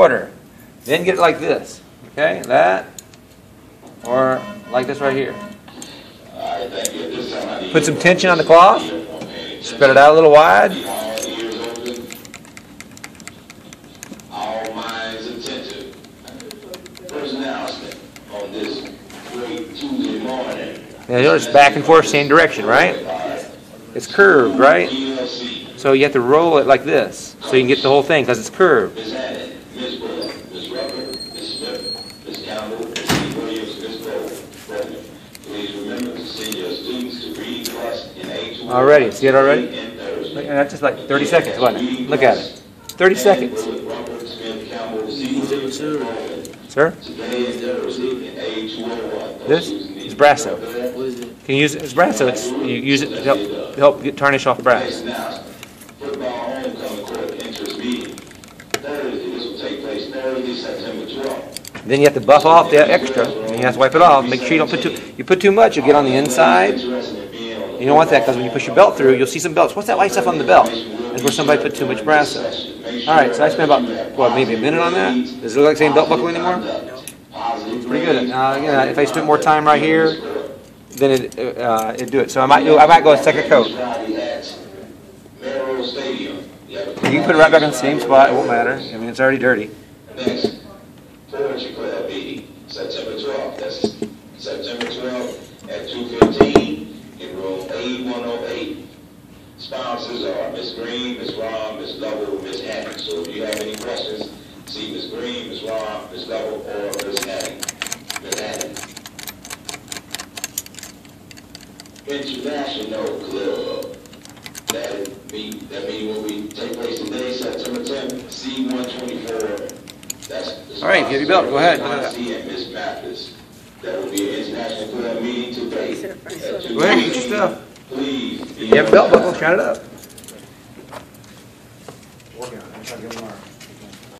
quarter. Then get it like this. Okay, that, or like this right here. Put some tension on the cloth. Spread it out a little wide. Now notice back and forth, same direction, right? It's curved, right? So you have to roll it like this, so you can get the whole thing, because it's curved. Ms. Hannon, Ms. Bullock, Ms. Rucker, Ms. Smith, Ms. Please remember to send your students to reading class in. Already, see it already? Look, and That's just like 30 seconds? Look at it. 30 seconds. Sir, this is Brasso. Can you use it as Brasso? It's, you use it to help, help get tarnish off brass. Thursday, this will take place Thursday, September twelfth. Then you have to buff off the extra, and you have to wipe it off. Make sure you don't put too, you put too much, you'll get on the inside. You don't want that, because when you push your belt through, you'll see some belts. What's that white stuff on the belt? That's where somebody put too much brass in. All right, so I spent about, what, maybe a minute on that? Does it look like the same belt buckle anymore? Positive Pretty good. Again, if I spent more time right here, then it, uh, it'd do it. So I might do, I might go a second coat. You can put it right back in the same spot, it won't matter. I mean, it's already dirty be September 12th. That's September 12th at 2.15 in room A108. Sponsors are Ms. Green, Ms. Rom, Ms. Lovell, Ms. Hattie. So if you have any questions, see Ms. Green, Ms. Rom, Ms. Lovell, or Ms. Hattie. Ms. International Club. That mean that mean when we take place today, September 10th, C124 all right, give me your belt, go ahead. That. Go ahead, get your stuff. Please. You have a belt buckle, count it up. Working on it. I'm trying to get more.